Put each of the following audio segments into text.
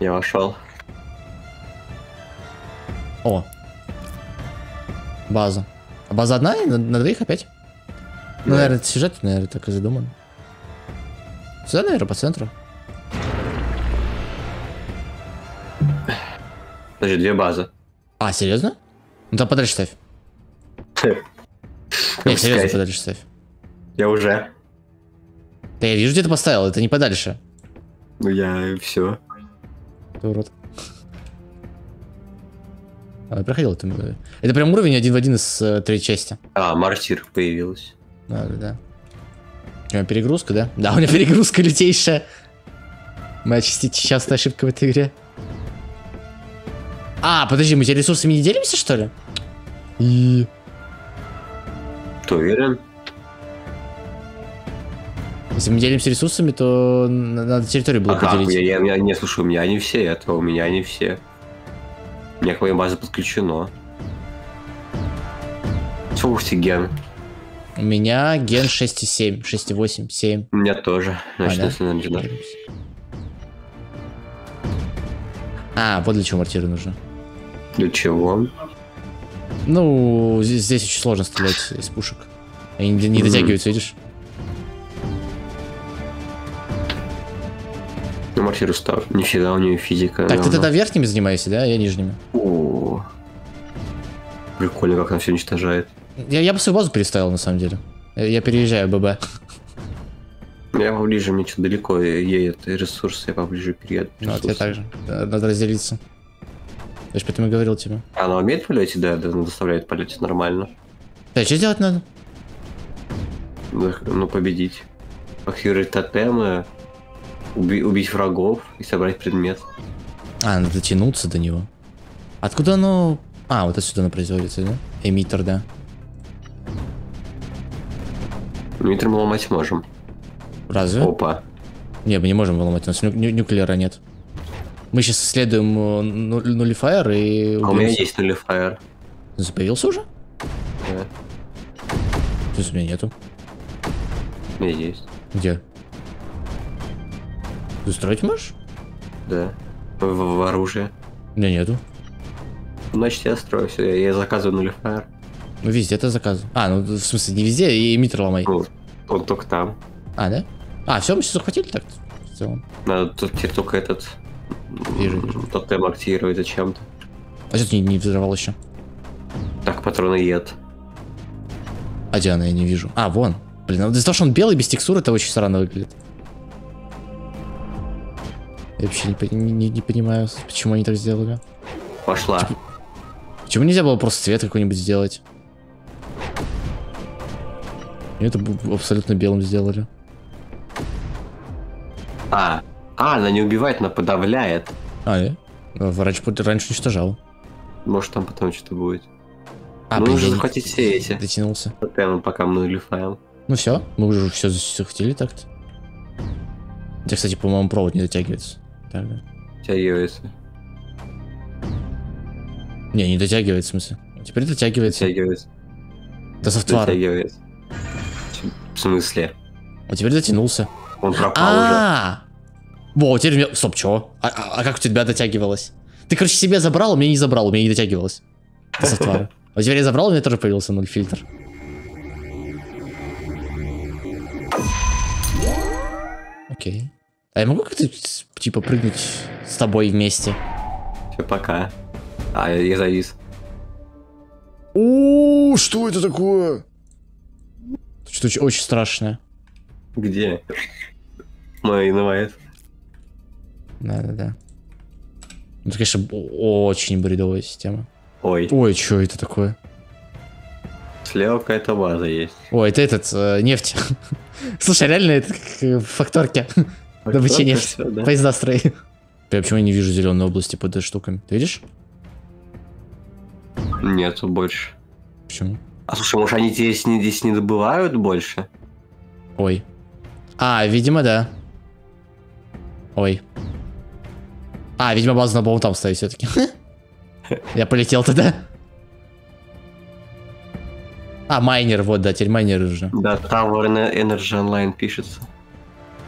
Я вошел. О. База. А база одна? На, на двоих опять? Ну, Да. наверное, это сюжет, наверное, так и задуман. Сюда, наверное, по центру. Подожди, две базы. А, серьезно? Ну там подальше ставь. Не, серьезно, подальше ставь. Я уже. Да я вижу, где ты поставил, это не подальше. Ну я все. Ты урод. А, проходил это. Это прям уровень один в один из э, третьей части. А, мартир появилась. Да, да, да. У меня перегрузка, да? Да, у меня перегрузка лютейшая. Моя части- частая ошибка в этой игре. А, подожди, мы теперь ресурсами не делимся, что ли? И... Ты уверен? Если мы делимся ресурсами, то надо территорию было Ага, поделить. я, я, я- не, слушай, у меня они все, это у меня они все. У меня к моей базе подключено. Слушайте, ген. У меня ген 6,7, 6,8, 7. У меня тоже. Значит, да? надо, да. А, вот для чего мортиры нужны. Для чего? Ну, здесь, здесь очень сложно стрелять из пушек. Они не, не дотягиваются, видишь? Ну, мортир устав. Нифига у нее физика. Так, ты тогда верхними занимаешься, да? Я нижними. О, Прикольно, как она все уничтожает. Я, я бы свою базу переставил, на самом деле. Я, переезжаю ББ. Я поближе, мне что далеко едет ресурс, я поближе перееду. Ну, вот я Ресурсы. так же. Да, Надо разделиться. Я же поэтому и говорил тебе. А Она умеет полете, да, да, доставляет полете нормально. Да, что делать надо? Ну, Ну, победить. Похерить тотемы, уби- убить врагов и собрать предмет. А, надо дотянуться до него. Откуда оно... А, вот отсюда оно производится, да? Эмиттер, да. Митр мы ломать можем. Разве? Опа. Не, мы не можем выломать, у нас ню- ню- нюклеера нет. Мы сейчас исследуем э, ну- нулифайер и... А у меня есть нулифайр. Ты Появился уже? Да, есть у меня нету. у меня есть. Где? Ты строить можешь? Да. В, в- в оружие. У меня нету. Значит, я строю все, я, заказываю нулифайр. Ну везде это заказываю. А, ну в смысле не везде, и эмиттер ломай. Ну, он только там. А, да? А, все, мы все захватили так в целом. Надо тут теперь только этот Вижу, тотем активировать зачем-то. А что ты не, не взорвал еще? Так, патроны ед. А где она, я не вижу. А, вон. Блин, ну из-за того, что он белый, без текстуры, это очень странно выглядит. Я вообще не, не- не- понимаю, почему они так сделали. Пошла. Почему нельзя было просто цвет какой-нибудь сделать? И это абсолютно белым сделали. А, а, она не убивает, она подавляет. А, да? В- Раньше, раньше уничтожал. Может там потом что-то будет. А, ну, блин, я не захватить все эти дотянулся. тотемы, пока мы нулифаем. Ну все, мы уже все захватили так-то. Хотя, кстати, по-моему, провод не дотягивается. Так, да. Тягивается. Не, не дотягивается, в смысле. Теперь дотягивается. Тягивается. До софтвара. Дотягивается. В смысле? А теперь дотянулся. Он пропал уже. А, Во, теперь у меня... Стоп, чё? А, а- а как у тебя дотягивалось? Ты, короче, себе забрал, а мне не забрал, у меня не дотягивалось. До софтвара. А теперь я забрал, у меня тоже появился ноль фильтр. Окей. А я могу как-то, типа, прыгнуть с тобой вместе? Все, пока. А, я, я завис. О, что это такое? Что-то очень, очень страшное. Где? Мой инвайт. Да-да-да. Ну, это, конечно, очень бредовая система. Ой, Ой, что это такое? слева какая-то база есть. Ой, это этот, э, нефть. Слушай, реально это как э, в факторке. Добыча нефти. Всё, да. Поезда строй. Я почему я не вижу зеленой области под этой штуками? Ты видишь? Нету больше. Почему? А слушай, может они здесь не, здесь не добывают больше? Ой. А, видимо, да. Ой. А, видимо, базу надо было там ставить все-таки. Я полетел тогда. А, майнер, вот, да, теперь майнер уже. Да, Tower Ener- Energy Online пишется.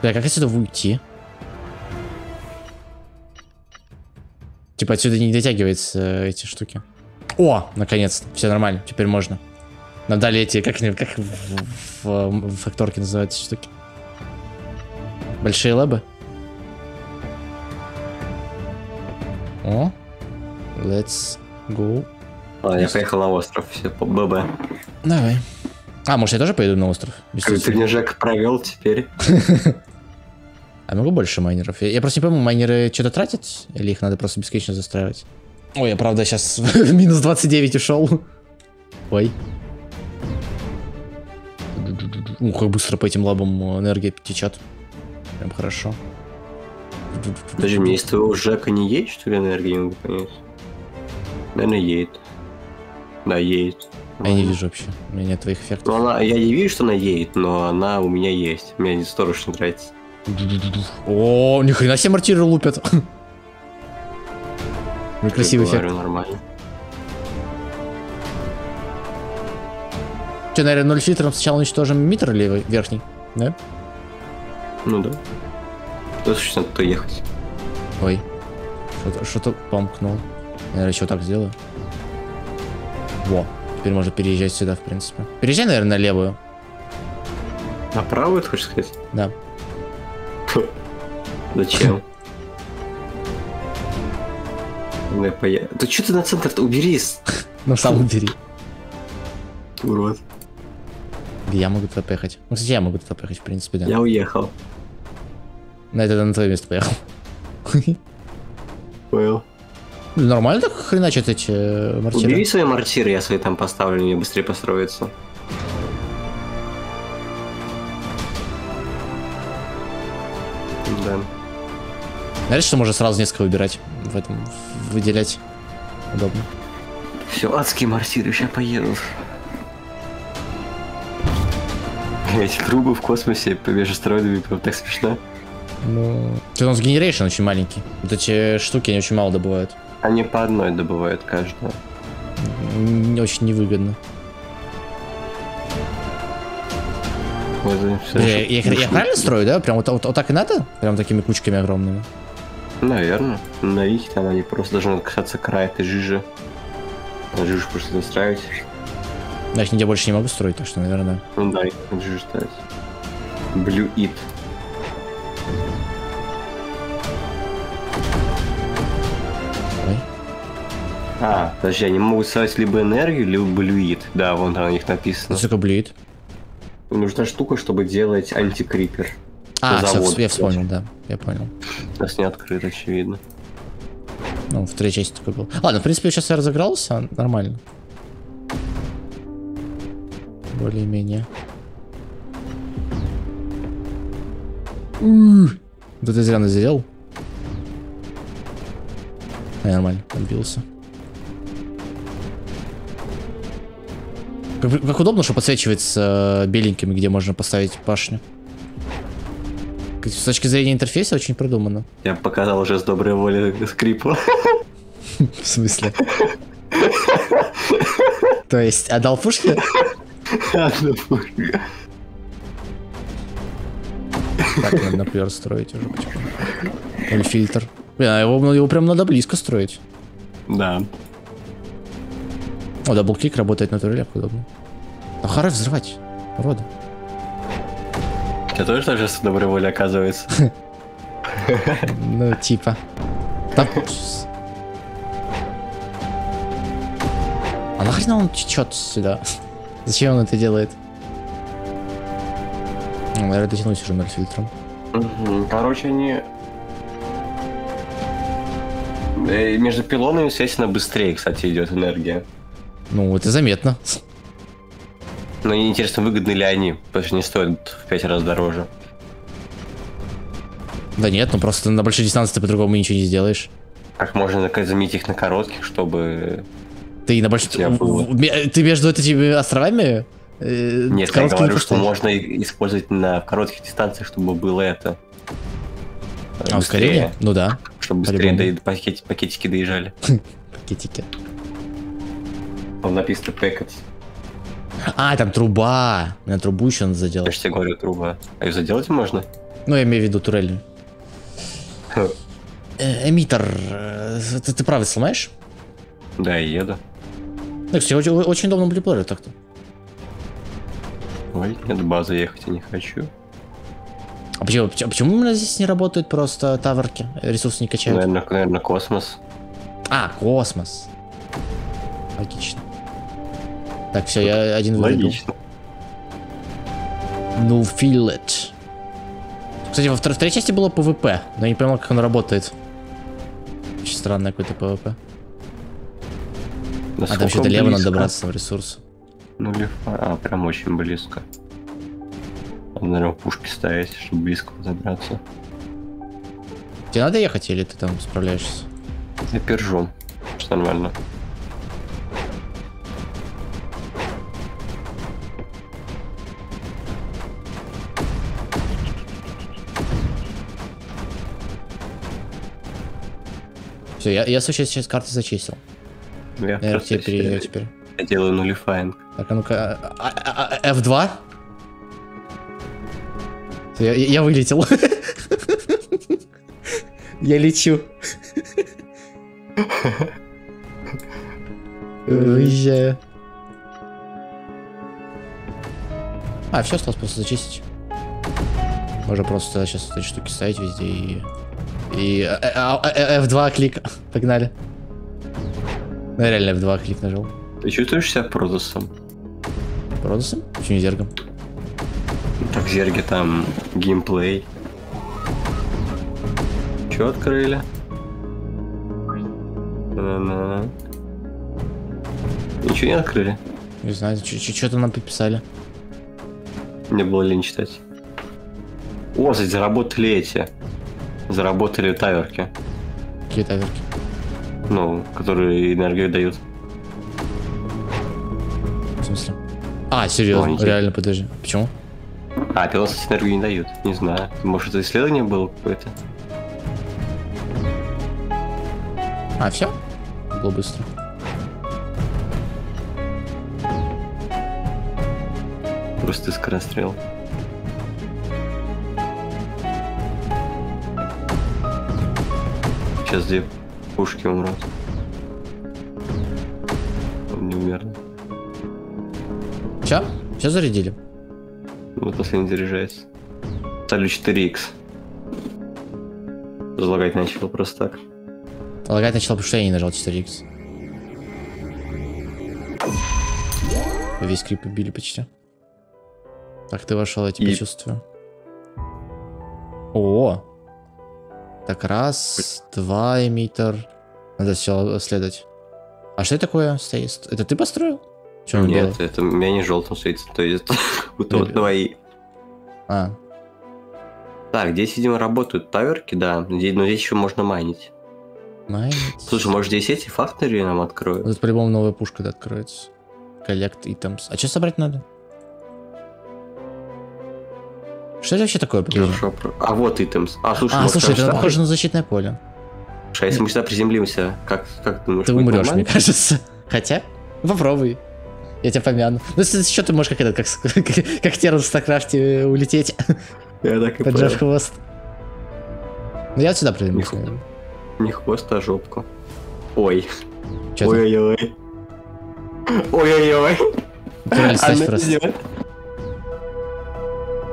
Да, как отсюда уйти? Типа отсюда не дотягиваются э, эти штуки. О, наконец-то, все нормально, теперь можно. Нам дали эти, как, как в, в- в факторке называются штуки. Большие лабы. О, let's go. Ладно, я поехал на остров, все, по ББ. Давай. А, может я тоже поеду на остров? Ты мне Жек провел теперь. А могу больше майнеров? Я, я просто не пойму, майнеры что-то тратят? Или их надо просто бесконечно застраивать? Ой, я правда сейчас в минус 29 ушел. Ой. Ух, как быстро по этим лабам энергия течет. Прям хорошо. Подожди, мне из твоего Жека не едет, что ли, энергия, не могу понять. Наверное, едет. Да, едет. Я не вижу вообще. У меня нет твоих эффектов. Ну, она, я не вижу, что она едет, но она у меня есть. У меня сторож не тратится. О, ни хрена себе мортиры лупят. Ну, красивый эффект. нормально. Че, наверное, 0 фильтром сначала уничтожим митр левый, верхний? Да? Ну да. То есть надо то ехать. Ой. Что-то, что-то помкнул. Я, наверное, еще так сделаю. Во. Теперь можно переезжать сюда, в принципе. Переезжай, наверное, на левую. На правую, ты хочешь сказать? Да. Зачем? Ну. Да что ты на центр-то уберись, Ну, сам убери. урод. Я могу туда поехать. Ну, кстати, я могу туда поехать, в принципе, да. Я уехал. На это на твое место поехал. Понял. Нормально так хреначат эти э, мортиры? Убери свои мортиры, я свои там поставлю, мне быстрее построиться. Да. Знаешь, что можно сразу несколько выбирать? В этом, выделять. Удобно. Все, адские мортиры, сейчас поедут. Эти трубы в космосе между стероидами прям так смешно. Ну... У нас генерейшн очень маленький. Вот эти штуки, они очень мало добывают. Они по одной добывают каждая. Не очень невыгодно. Что- я, я- я правильно строю, да? Прям вот, вот- вот так и надо? Прям такими кучками огромными. Наверное. На их там они просто должны касаться края этой жижи. На жижу просто настраивать. Я их нигде больше не могу строить, так что, наверное. Ну да, жижу ставить. Blue It. А, подожди, они могут ставить либо энергию, либо It. Да, вон там у них Ну, написано. сука, блюет. Нужна штука, чтобы делать антикрипер. А, все, Завод, я кстати. вспомнил, да. Я понял. Нас не открыт, очевидно. Ну, в третьей части такой был. Ладно, в принципе, сейчас я разыгрался, нормально. Более-менее. Да ты зря назрел. А, нормально, отбился. Как, как удобно, что подсвечивается э, беленькими, где можно поставить башню. С точки зрения интерфейса очень продумано. Я показал уже с доброй воли скрипу. В смысле? То есть, отдал пушки? Так, надо, например, строить уже потихоньку. Или фильтр. Блин, а его, его прям надо близко строить. Да. О, даблклик работает на турелях, удобно. А хорош взрывать. Урода. Я тоже так же с доброй воли оказывается. Ну, типа. А нахрена он течет сюда? Зачем он это делает? Ну, Наверное, дотянусь уже ноль фильтром. Короче, они... Э, Между пилонами, естественно, быстрее, кстати, идет энергия. Ну, это заметно. Но мне интересно, выгодны ли они, потому что они стоят в пять раз дороже. Да нет, ну просто на большой дистанции ты по-другому ничего не сделаешь. Как можно заменить их на коротких, чтобы... Ты на большой... ме- Ты между этими островами? э, Нет, я говорю, что можно использовать на коротких дистанциях, чтобы было это... э, А, ускорение? Ну да, Чтобы быстрее пакетики доезжали. пакетики. Там написано packets. А, там труба. На трубу еще надо Я заделать. же тебе говорю, труба. А ее заделать можно? Ну, я имею в виду турель. э, эмиттер. э, Ты, ты правый сломаешь? Да, я еду. Ну, кстати, очень, очень удобно мультиплеер так-то. Ой, нет, базу ехать я не хочу. А почему, почему- почему именно здесь не работают просто таверки? Ресурсы не качают? Наверное, наверное, космос. А, космос. Логично. Так, все, я один. Логично. No feel it. Кстати, во второй, второй части было ПВП, но я не понял, как оно работает. Очень странное какое-то ПВП. А там еще до лева надо добраться в ресурс. Ну, легко. А, прям очень близко. Надо, наверное, пушки ставить, чтобы близко забраться. Тебе надо ехать или ты там справляешься? Я пержу. Что нормально. Все, я, я сейчас, сейчас карты зачистил. Я, просто тебе себе- теперь. я делаю нулифайинг. Так, а ну-ка. а- а- а- F2? Всё, Я, я вылетел. Я лечу. Выезжаю. А, все осталось просто зачистить. Можно просто сейчас эти штуки ставить везде и... И э, э, а, э, F2 клик. Погнали. Ну, я реально F2 клик нажал. Ты чувствуешь себя продусом? Продусом? Почему не зергом? Так, зерги там геймплей. Че открыли? На-на-на. Ничего не открыли? Не знаю, что-то нам подписали. Мне было лень читать. О, заработали эти. Заработали таверки. Какие таверки? Ну, которые энергию дают. В смысле? А, серьезно, Ой, реально, подожди. Почему? А, пилоты энергию не дают. Не знаю. Может, это исследование было какое-то? А, все? Было быстро. Просто скорострел. Сейчас две пушки умрут. Он не умер. Все? Все зарядили? Вот последний заряжается. Ставлю 4х. Залагать начал просто так. Лагать начал, потому что я не нажал 4х. Весь скрип убили почти. Так, ты вошел, я тебя И- чувствую. О! Так, раз, два, эмиттер. Надо все следовать. А что это такое стоит? Это ты построил? Что оно было? Нет, это у меня не желтым светится, то есть будто вот твои. А, Так, здесь, видимо, работают таверки, да. Здесь- Но здесь еще можно майнить. майнить. Слушай, может здесь эти фактории нам откроют? Это по-любому новая пушка откроется. Collect items. А что собрать надо? Что это вообще такое? про- А вот items. А, слушай, А, слушай, это там похоже на защитное поле. Слушай, а если мы сюда приземлимся, как, как ты думаешь? Ты умрешь, мне кажется. Хотя, попробуй. Я тебя помяну. Ну, если что ты можешь как этот, как, как, как терран в Старкрафте э, улететь, Я так и поджав хвост. Ну, я сюда приземлюсь. Нихуя. Не хвост, а жопку. Ой. Ты? Ой-ой-ой. Ой-ой-ой.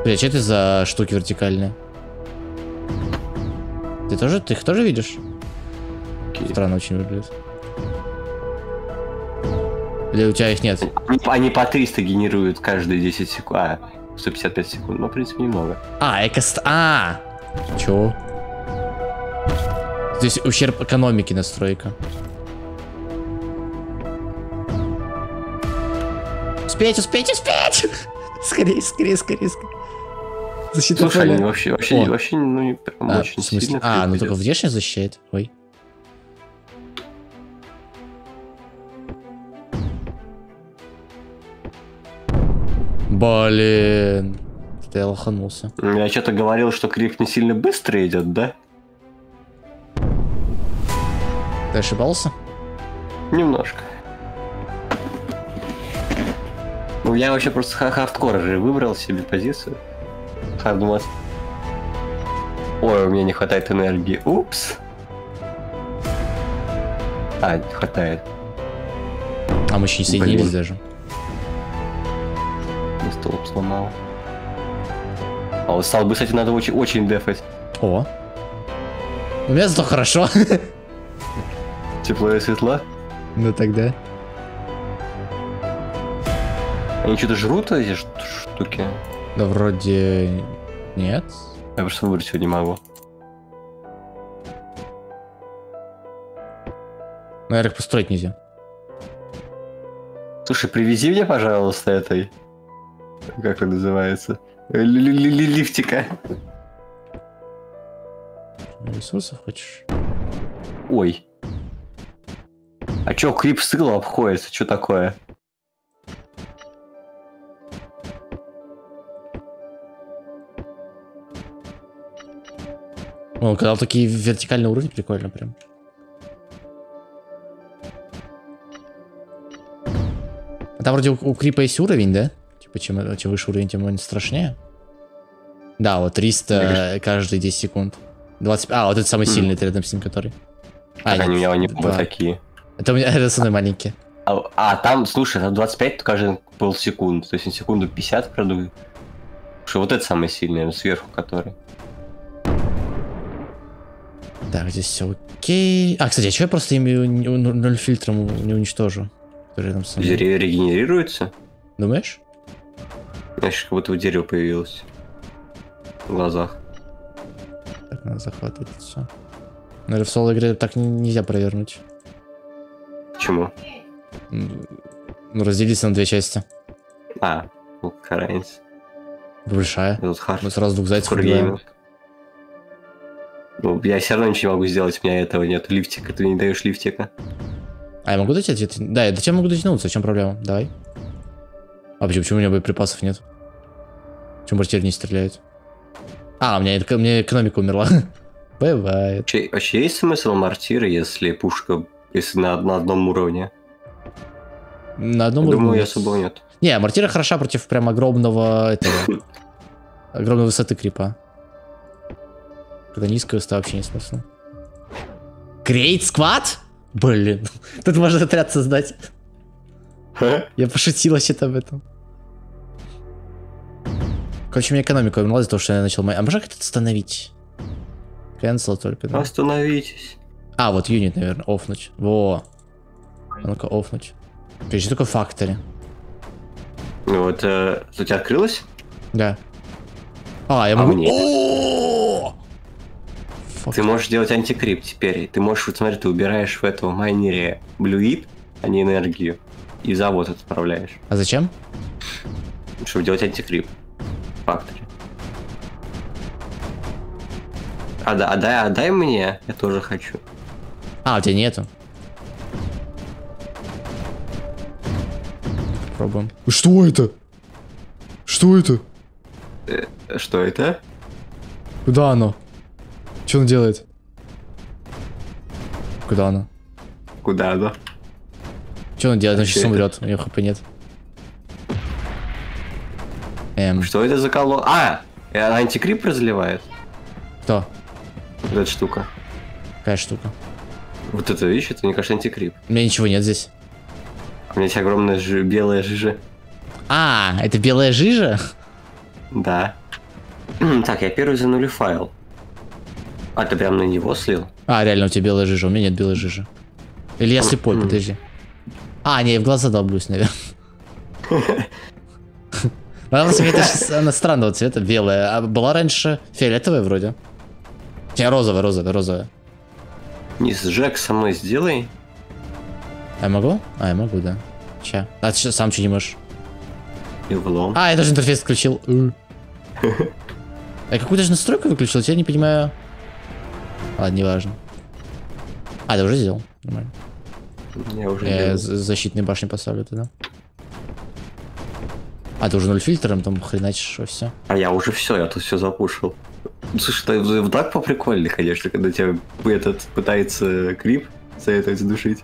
Бля, что это за штуки вертикальные? Ты тоже, ты их тоже видишь? Окей. Странно очень выглядит. Или у тебя их нет? Они, они по 300 генерируют каждые 10 секунд. А, 155 секунд. Ну, в принципе, немного. А, экост... А! Чё? То есть ущерб экономики настройка. Успеть, успеть, успеть! Скорее, скорее, скорее, скорее. Защита Слушай, поля. вообще, вообще, О. вообще, ну, не прям А, очень сильно. А, ну только внешне защищает. Ой. Блин. Я лоханулся. Я что-то говорил, что крик не сильно быстро идет, да? Ты ошибался? Немножко. Ну, я вообще просто ха- хардкор же выбрал себе позицию. Хардмас. Ой, у меня не хватает энергии. Упс. А, не хватает. А мы еще не соединились Блин. даже. Я столб сломал. А вот стал бы, кстати, надо очень, очень дефать. О. У меня зато хорошо. Тепло и светло. Ну тогда. Они что-то жрут, эти штуки? Да вроде... Нет. Я просто выбрать его не могу. Наверное, их построить нельзя. Слушай, привези мне, пожалуйста, этой... Как он называется? Э, Ли- ли- ли- ли- Лифтика. Ресурсов хочешь? Ой. А чё, крип с тыла обходится? Чё такое? О, когда такие вертикальные уровни, прикольно прям. А там вроде у, у Крипа есть уровень, да? Типа, чем, чем выше уровень, тем он страшнее. Да, вот 300 каждые 10 секунд. 20... А, вот это самый сильный, ты рядом с ним, который. А, они у меня не два. такие. Это у меня это самый маленький. А, а, там, слушай, там 25 каждый полсекунды. То есть на секунду 50 продают. Что вот это самый сильный, сверху который. Так, здесь все окей. А, кстати, а что я просто ими ну- ноль фильтром не уничтожу? Рядом со мной? Ре- Регенерируется. Думаешь? Знаешь, как будто вот дерево появилось. В глазах. Так, надо захватывать все. Наверное, в соло игре так нельзя провернуть. Почему? Ну, разделиться на две части. А, ну какая разница. Большая. Тут. Мы сразу двух зайцев убиваем. Ну, я все равно ничего не могу сделать, у меня этого нет. Лифтика, ты не даешь лифтика. А я могу дотянуть? Да, я до тебя могу дотянуться, в чем проблема? Давай. А почему, почему у меня боеприпасов нет? Почему мортир не стреляет? А, у меня, у меня экономика умерла. Бывает. Вообще, вообще есть смысл мортира, если пушка, если на, на одном уровне? На одном Думаю, уровне- особо нет. Не, мортира хороша против прям огромного этого. огромной высоты крипа. Когда низкая высота вообще не смысл. Крейт сквад? Блин. Тут можно отряд создать. Я пошутил вообще-то об этом. Короче, у меня экономика умерла из-за того, что я начал... А можно как-то остановить? Cancel только, да? Остановитесь. А, вот юнит, наверное, офнуть. Во. А Ну-ка, офнуть. Что такое фактори? Ну вот, э, у тебя открылось? Да. А, я А могу... мне? Ты можешь делать антикрип теперь. Ты можешь, вот смотри, ты убираешь в этого майнере блюит, а не энергию, и в завод отправляешь, А зачем? чтобы делать антикрип. Фактори. А, да, а дай, а дай мне, я тоже хочу. А, у тебя нету. Пробуем. Что это? Что это? Э, Что это? Куда оно? Что он делает? Куда оно? Куда оно? Что он делает? Он сейчас умрет. У него хп нет. Эм, Что это за коло? А! она антикрип разливает? кто? Вот эта штука. Какая штука? Вот это, видишь, это, мне кажется, антикрип. У меня ничего нет здесь. У меня есть огромная жи- белая жижа. А, это белая жижа? Да. Так, я первый занули файл. А, ты прям на него слил? А, реально, у тебя белая жижа. У меня нет белой жижи. Или я слепой, подожди. А, не, я в глаза долблюсь, наверное. Она она странного цвета, белая. А была раньше фиолетовая вроде. Не, розовая, розовая, розовая. Не сжег со мной сделай. А я могу? А, я могу, да. Ща. А ты сам что не можешь? И влом. А, я тоже интерфейс включил. Я какую-то же настройку выключил, я не понимаю. Ладно, неважно. А, ты уже сделал? Нормально. Я уже Я з- защитные башни поставлю тогда. А, ты уже ноль фильтром там хреначишь все. А я уже все, я тут все запушил. Слушай, это так поприкольнее, конечно, когда тебя этот пытается крип это задушить.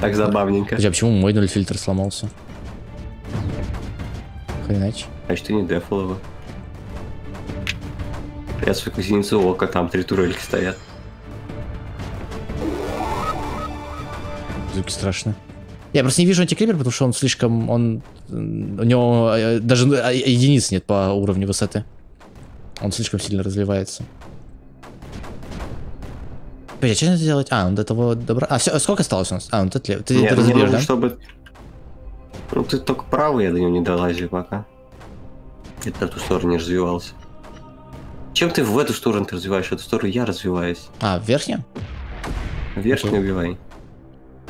Так забавненько. Подожди, а почему мой ноль фильтр сломался? Хренач. Значит, ты не дефал его. Я свою кузеницу ока, там три турельки стоят. Звуки страшные. Я просто не вижу антикрипер, потому что он слишком... Он... У него э, даже а, единиц нет по уровню высоты. Он слишком сильно разливается. Подожди, а что надо делать? А, он до того добра... А, всё, сколько осталось у нас? А, он тут лев. Ты, Нет, ты мне разобьешь, нужно, да? чтобы... Ну, ты только правый, я до него не долазил пока. Это на ту сторону не развивался. Чем ты в эту сторону ты развиваешь? В эту сторону я развиваюсь. А, в верхнем? Вверх не Окей. убивай.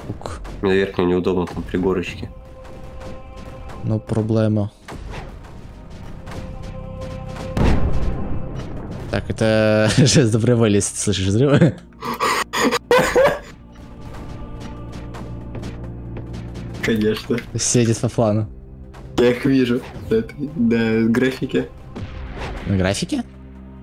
Ук. Мне верхнюю неудобно, там пригорочки. Ну, проблема. Так, это если ты слышишь взрывы. Конечно. Светит по плану. Я их вижу. Это, да, графики. На графике?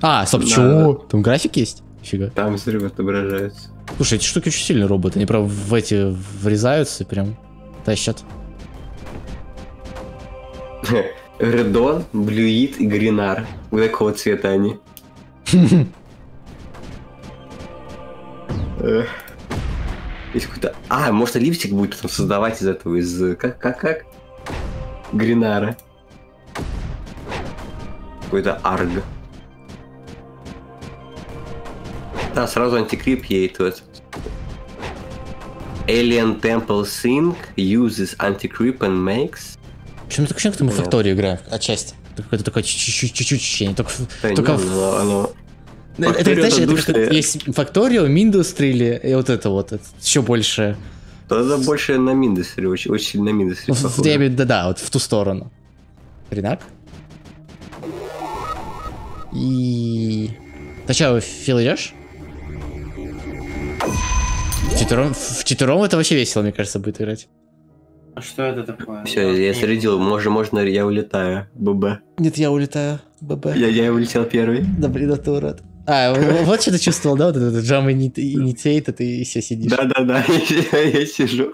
А, стоп, Да, чего? Там график есть? Фига. Там взрывы отображаются. Слушай, эти штуки очень сильные роботы. Они прям в эти врезаются и прям тащат. Редон, Блюит и Гринар. Вот какого цвета они? Есть какой-то... А, может лифчик будет потом создавать из этого, из... Как, как, как? Гринара. Какой-то арг. Да, сразу антикрип едет. Alien Temple Sync uses anti-creep and makes... Почему такое ощущение, что мы Да. факторию играем? Отчасти. Это Какое-то такое чуть-чуть ощущение. Только, Да только не, в- оно- Ну, Это, Factorio знаешь, это это как есть Factorio, Mindustry и вот это вот. это еще больше. Тогда больше на Миндесре, очень, очень сильно на Миндесре. В- я виду, да, вот в ту сторону. Ренак. И... Что, Фил, идешь? Вчетвером, вчетвером это вообще весело, мне кажется, будет играть. А что это такое? Все, я зарядил, можно, можно, я улетаю, ББ. Нет, я улетаю. ББ. Я, я улетел первый. Да блин, это урод. А, вот, что ты чувствовал, да? Вот этот джам и ты все сидишь. Да-да-да, я, я сижу.